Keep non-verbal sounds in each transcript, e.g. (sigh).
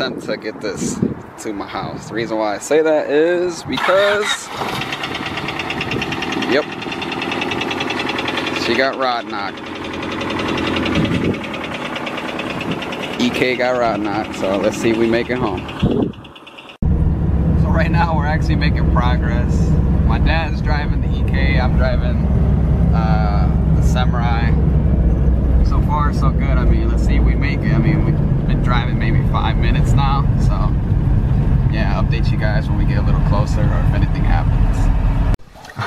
to get this to my house. The reason why I say that is because, yep, she got rod knocked. EK got rod knocked, so let's see if we make it home. So right now we're actually making progress. My dad's driving the EK, I'm driving uh, the Samurai. So far so good, I mean, let's see if we make it. I mean, we've been driving minutes now, so yeah, update you guys when we get a little closer or if anything happens. (laughs)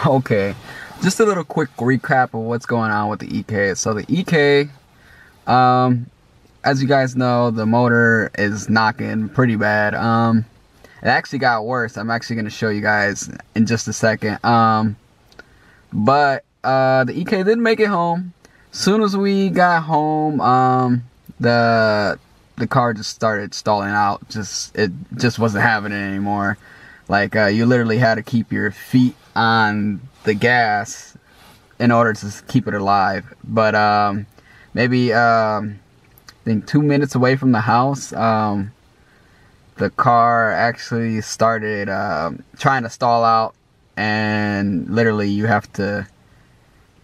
Okay, just a little quick recap of what's going on with the EK. So the EK, um, as you guys know, the motor is knocking pretty bad. Um, it actually got worse. I'm actually going to show you guys in just a second. Um, but uh, the EK didn't make it home. Soon as we got home, um, the the car just started stalling out. Just it just wasn't having it anymore. Like uh, you literally had to keep your feet on the gas in order to keep it alive. But um, maybe um, I think two minutes away from the house, um, the car actually started uh, trying to stall out, and literally you have to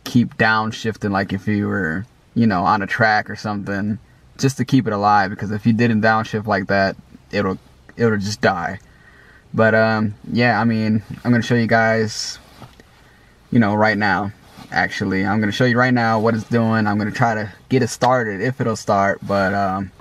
keep downshifting like if you were, you know, on a track or something, just to keep it alive. Because if you didn't downshift like that, it'll it'll just die. But um, yeah, I mean, I'm gonna show you guys, you know, right now actually. I'm to show you right now what it's doing. I'm to try to get it started if it'll start, but um,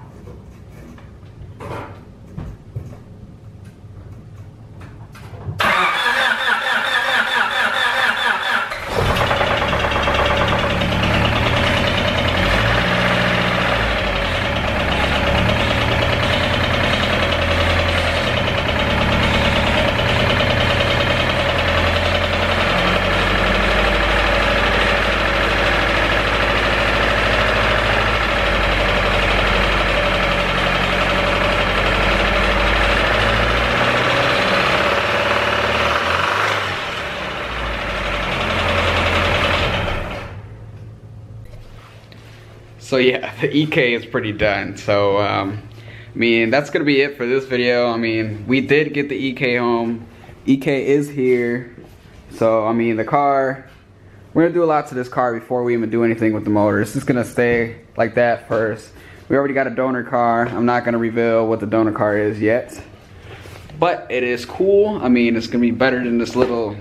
So yeah, (laughs) the EK is pretty done. So, um, I mean, that's gonna be it for this video. I mean, we did get the EK home. EK is here. So, I mean, the car, we're gonna do a lot to this car before we even do anything with the motor. It's just gonna stay like that first. We already got a donor car. I'm not gonna reveal what the donor car is yet. But it is cool. I mean, it's gonna be better than this little